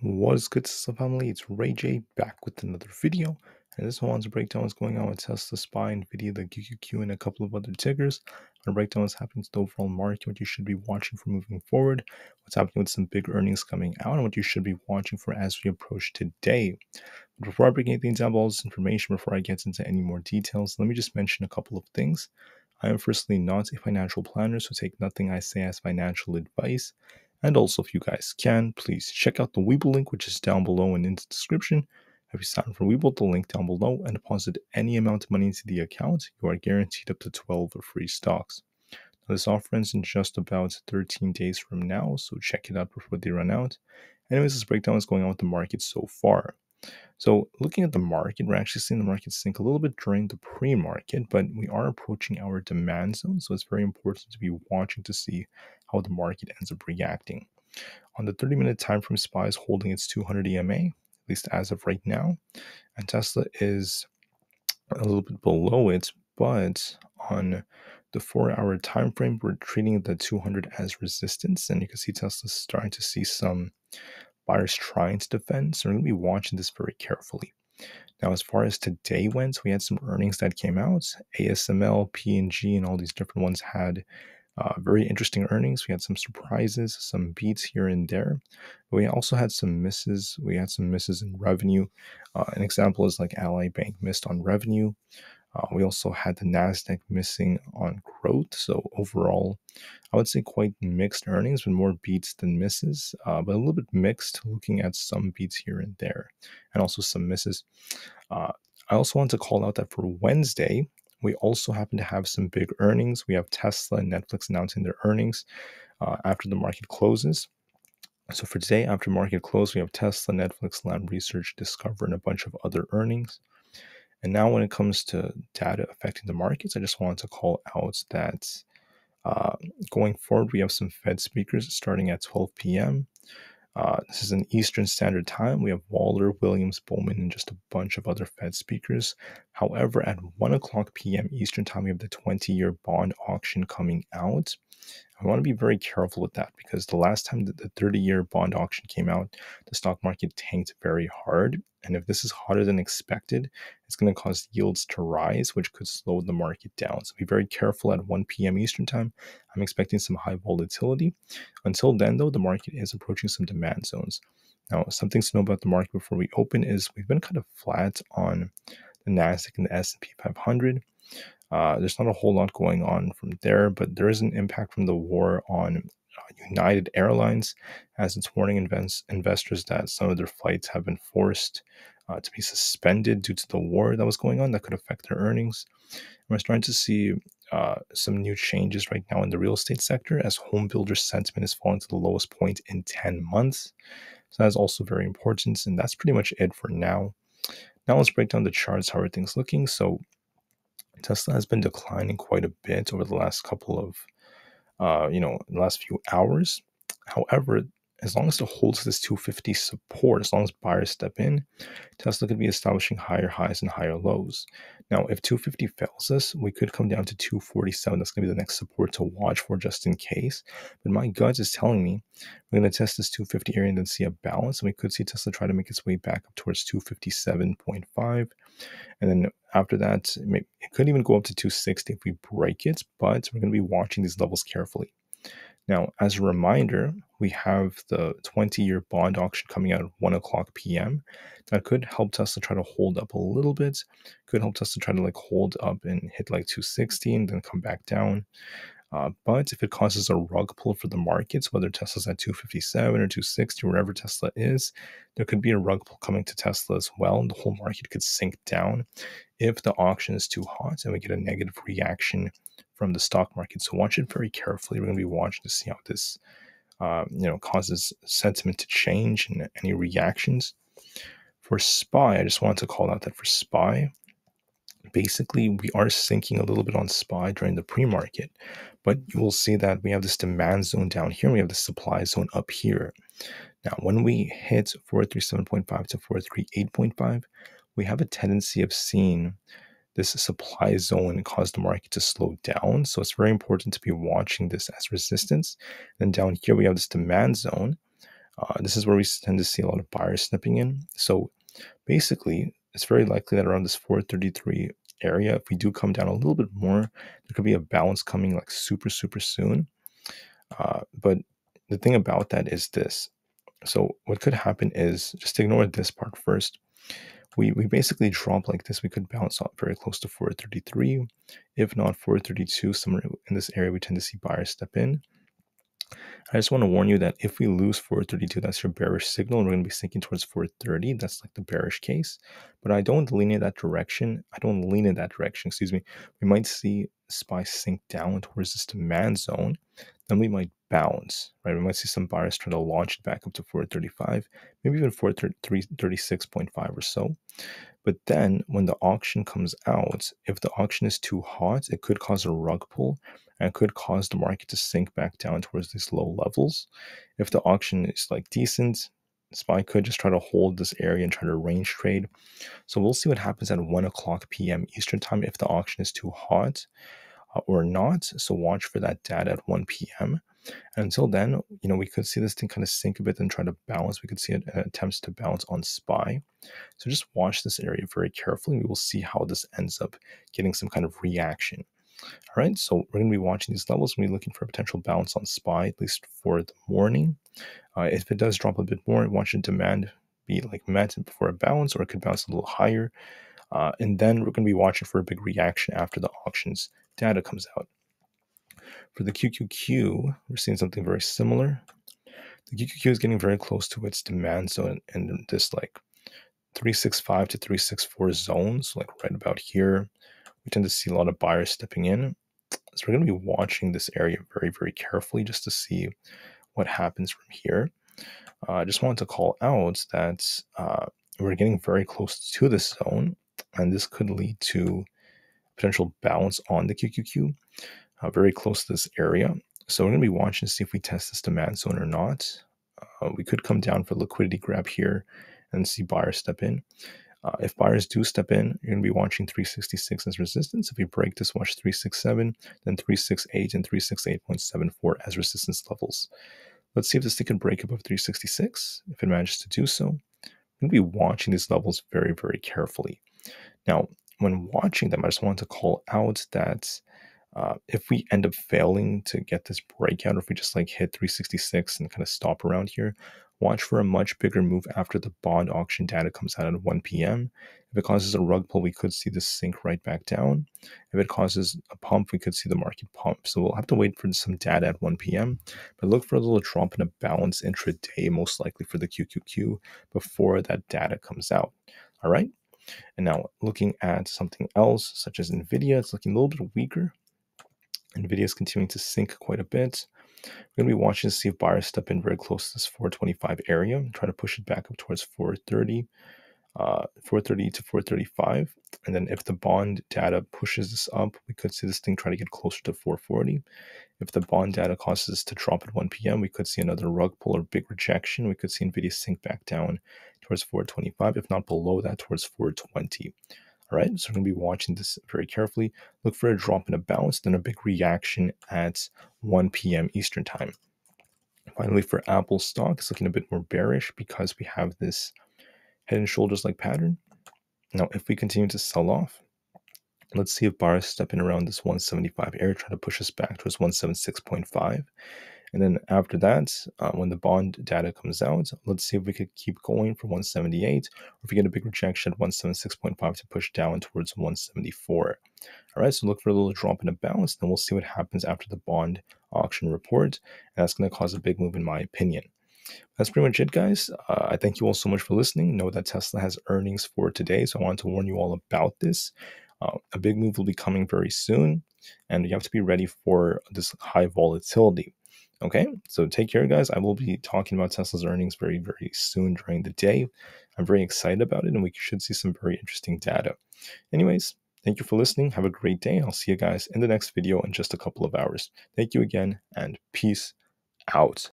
What is good, Tesla family? It's Rey Jay back with another video. And this one to break down what's going on with Tesla, SPY, NVIDIA, the QQQ, and a couple of other tickers. I'm break down what's happening to the overall market, what you should be watching for moving forward, what's happening with some big earnings coming out, and what you should be watching for as we approach today. But before I break anything down, all this information, before I get into any more details, let me just mention a couple of things. I am firstly not a financial planner, so take nothing I say as financial advice. And also, if you guys can, please check out the Webull link, which is down below and in the description. If you sign up for Webull, the link down below, and deposit any amount of money into the account, you are guaranteed up to 12 free stocks. Now, this offer ends in just about 13 days from now, so check it out before they run out. Anyways, this breakdown is going on with the market so far. So, looking at the market, we're actually seeing the market sink a little bit during the pre market, but we are approaching our demand zone. So, it's very important to be watching to see how the market ends up reacting. On the 30 minute time frame, SPY is holding its 200 EMA, at least as of right now, and Tesla is a little bit below it, but on the four hour time frame, we're treating the 200 as resistance, and you can see Tesla's starting to see some buyers trying to defend. So we're going to be watching this very carefully. Now, as far as today went, we had some earnings that came out. ASML, P&G, and all these different ones had uh, very interesting earnings. We had some surprises, some beats here and there. We also had some misses. We had some misses in revenue. Uh, an example is like Ally Bank missed on revenue. Uh, we also had the NASDAQ missing on growth. So, overall, I would say quite mixed earnings with more beats than misses, uh, but a little bit mixed looking at some beats here and there and also some misses. Uh, I also want to call out that for Wednesday, we also happen to have some big earnings. We have Tesla and Netflix announcing their earnings uh, after the market closes. So for today, after market close, we have Tesla, Netflix, Lam Research, Discover, and a bunch of other earnings. And now, when it comes to data affecting the markets, I just wanted to call out that uh, going forward, we have some Fed speakers starting at 12 p.m. Uh, this is an Eastern Standard Time. We have Waller, Williams, Bowman, and just a bunch of other Fed speakers. However, at 1 o'clock p.m. Eastern Time, we have the 20 year bond auction coming out. I want to be very careful with that because the last time that the 30 year bond auction came out, the stock market tanked very hard. And if this is hotter than expected, it's going to cause yields to rise, which could slow the market down. So be very careful at 1 p.m. Eastern Time. I'm expecting some high volatility. Until then, though, the market is approaching some demand zones. Now, something to know about the market before we open is we've been kind of flat on the Nasdaq and the S&P 500. Uh, there's not a whole lot going on from there, but there is an impact from the war on uh, United Airlines as it's warning invest- investors that some of their flights have been forced uh, to be suspended due to the war that was going on that could affect their earnings. And we're starting to see uh, some new changes right now in the real estate sector as home builder sentiment is falling to the lowest point in 10 months. So that's also very important. And that's pretty much it for now. Now let's break down the charts. How are things looking? So Tesla has been declining quite a bit over the last couple of, uh, you know, last few hours. However, as long as it holds this 250 support, as long as buyers step in, Tesla could be establishing higher highs and higher lows. Now, if 250 fails us, we could come down to 247. That's going to be the next support to watch for just in case. But my gut is telling me we're going to test this 250 area and then see a balance. And we could see Tesla try to make its way back up towards 257.5. And then after that, it, may, it could even go up to 260 if we break it. But we're going to be watching these levels carefully. Now, as a reminder, we have the 20 year bond auction coming out at 1 o'clock p.m. That could help Tesla try to hold up a little bit, could help Tesla try to like hold up and hit like 260 and then come back down. Uh, but if it causes a rug pull for the markets, whether Tesla's at 257 or 260, wherever Tesla is, there could be a rug pull coming to Tesla as well. And the whole market could sink down if the auction is too hot and we get a negative reaction from the stock market. So watch it very carefully. We're going to be watching to see how this, uh, you know, causes sentiment to change and any reactions. For SPY, I just wanted to call out that for SPY, basically we are sinking a little bit on SPY during the pre-market, but you will see that we have this demand zone down here. We have the supply zone up here. Now, when we hit 437.5 to 438.5, we have a tendency of seeing this supply zone cause the market to slow down. So it's very important to be watching this as resistance. Then down here we have this demand zone. Uh, this is where we tend to see a lot of buyers stepping in. So basically, it's very likely that around this 433 area, if we do come down a little bit more, there could be a bounce coming like super, super soon. Uh, but the thing about that is this. So what could happen is just ignore this part first. We, we basically drop like this. We could bounce up very close to 433. If not 432, somewhere in this area, we tend to see buyers step in. I just want to warn you that if we lose 432, that's your bearish signal. We're going to be sinking towards 430. That's like the bearish case. But I don't lean in that direction. I don't lean in that direction. Excuse me. We might see SPY sink down towards this demand zone. Then we might bounce, right? We might see some buyers try to launch it back up to 435, maybe even 436.5 or so. But then when the auction comes out, if the auction is too hot, it could cause a rug pull and could cause the market to sink back down towards these low levels. If the auction is like decent, SPY could just try to hold this area and try to range trade. So we'll see what happens at 1 o'clock p.m. Eastern Time if the auction is too hot uh, or not. So watch for that data at 1 p.m. And until then, you know, we could see this thing kind of sink a bit and try to balance. We could see it uh, attempts to bounce on SPY. So just watch this area very carefully. We will see how this ends up getting some kind of reaction. All right, so we're going to be watching these levels be looking for a potential bounce on SPY, at least for the morning. Uh, if it does drop a bit more, watch the demand be like met before a bounce, or it could bounce a little higher. Uh, and then we're going to be watching for a big reaction after the auctions data comes out. For the QQQ, we're seeing something very similar. The QQQ is getting very close to its demand zone and this like 365 to 364 zones, like right about here we tend to see a lot of buyers stepping in. So we're going to be watching this area very, very carefully just to see what happens from here. Uh, I just wanted to call out that uh, we're getting very close to this zone, and this could lead to potential bounce on the QQQ, uh, very close to this area. So we're going to be watching to see if we test this demand zone or not. Uh, we could come down for liquidity grab here and see buyers step in. Uh, if buyers do step in, you're going to be watching 366 as resistance. If we break this, watch 367, then 368 and 368.74 as resistance levels. Let's see if this thing can break above 366. If it manages to do so, I'm going to be watching these levels very, very carefully. Now, when watching them, I just want to call out that uh, if we end up failing to get this breakout, or if we just like hit 366 and kind of stop around here, Watch for a much bigger move after the bond auction data comes out at 1 p.m. If it causes a rug pull, we could see this sink right back down. If it causes a pump, we could see the market pump. So we'll have to wait for some data at 1 p.m. But look for a little drop in a balance intraday, most likely for the QQQ, before that data comes out. All right. And now looking at something else, such as NVIDIA, it's looking a little bit weaker. NVIDIA is continuing to sink quite a bit. We're going to be watching to see if buyers step in very close to this 425 area and try to push it back up towards 430, uh, 430 to 435. And then if the bond data pushes this up, we could see this thing try to get closer to 440. If the bond data causes us to drop at 1 p.m., we could see another rug pull or big rejection. We could see NVIDIA sink back down towards 425, if not below that, towards 420. All right, so we're going to be watching this very carefully. Look for a drop in a bounce, then a big reaction at 1 p.m. Eastern Time. Finally, for Apple stock, it's looking a bit more bearish because we have this head and shoulders like pattern. Now, if we continue to sell off, let's see if bars step in around this 175 area, try to push us back towards 176.5. And then after that, uh, when the bond data comes out, let's see if we could keep going for 178, or if we get a big rejection at 176.5 to push down towards 174. All right, so look for a little drop in a balance, then we'll see what happens after the bond auction report. And that's going to cause a big move, in my opinion. That's pretty much it, guys. Uh, I thank you all so much for listening. Know that Tesla has earnings for today, so I wanted to warn you all about this. Uh, a big move will be coming very soon, and you have to be ready for this high volatility. Okay, so take care, guys. I will be talking about Tesla's earnings very, very soon during the day. I'm very excited about it, and we should see some very interesting data. Anyways, thank you for listening. Have a great day. I'll see you guys in the next video in just a couple of hours. Thank you again, and peace out.